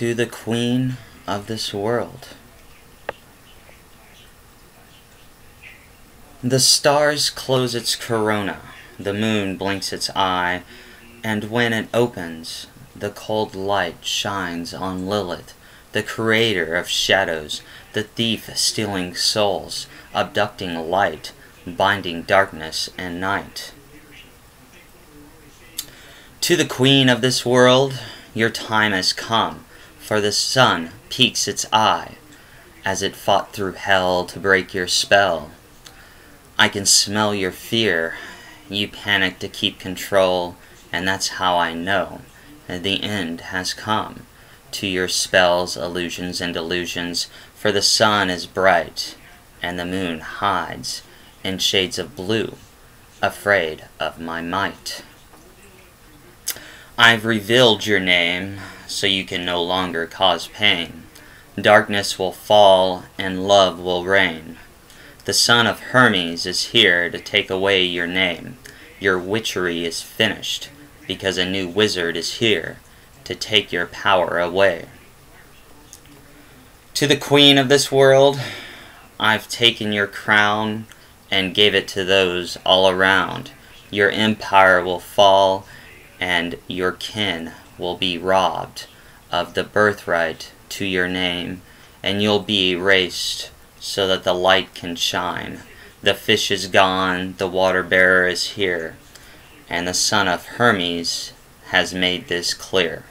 to the queen of this world. The stars close its corona, the moon blinks its eye, and when it opens, the cold light shines on Lilith, the creator of shadows, the thief stealing souls, abducting light, binding darkness and night. To the queen of this world, your time has come, for the sun peeks its eye as it fought through hell to break your spell. I can smell your fear. You panic to keep control, and that's how I know that the end has come to your spells, illusions, and delusions, for the sun is bright, and the moon hides in shades of blue, afraid of my might. I've revealed your name, so you can no longer cause pain. Darkness will fall and love will reign. The son of Hermes is here to take away your name. Your witchery is finished, because a new wizard is here to take your power away. To the queen of this world, I've taken your crown and gave it to those all around. Your empire will fall, and your kin will be robbed of the birthright to your name, and you'll be erased so that the light can shine. The fish is gone, the water bearer is here, and the son of Hermes has made this clear.